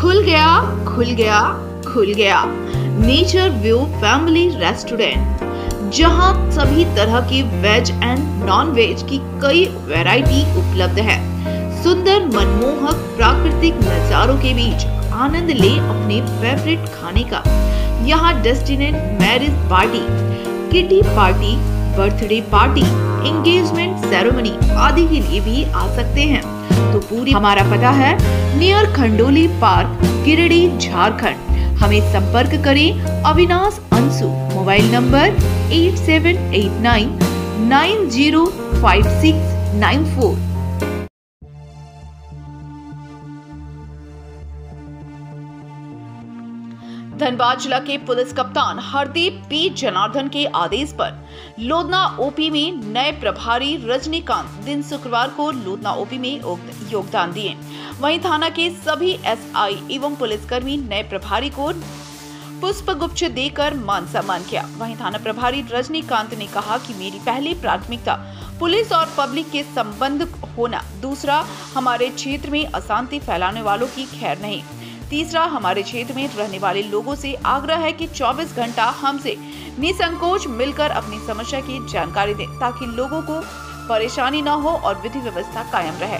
खुल गया खुल गया खुल गया। नेचर व्यू फैमिली रेस्टोरेंट जहाँ सभी तरह की वेज एंड नॉन वेज की कई वैरायटी उपलब्ध है। सुंदर, मनमोहक, प्राकृतिक नजारों के बीच आनंद ले अपने फेवरेट खाने का। यहाँ destination marriage party kitty party birthday party engagement ceremony आदि के लिए भी आ सकते हैं। तो पूरी हमारा पता है नियर खंडोली पार्क गिरिडीह झारखंड हमें संपर्क करें Avinash Anshu, mobile number eight seven eight nine nine zero five six nine four Dhanbad जिला के पुलिस कप्तान हरदीप पी. जनार्दन के आदेश पर लोधना ओपी में नए प्रभारी रजनीकांत दिन शुक्रवार को लोधना ओपी में योगदान दिए। वहीं थाना के सभी एसआई एवं पुलिसकर्मी नए प्रभारी को पुष्प गुच्छ देकर मान सम्मान किया। वहीं थाना प्रभारी रजनीकांत ने कहा कि मेरी पहली प्राथमिकता पुलिस और पब्लिक के संबंध होना, दूसरा, हमारे क्षेत्र में अशांति फैलाने वालों की खैर नहीं। तीसरा, हमारे क्षेत्र में रहने वाले लोगों से आग्रह है कि 24 घंटा हमसे निसंकोच मिलकर अपनी समस्या की जानकारी दें, ताकि लोगों को परेशानी न हो और विधि व्यवस्था कायम रहे।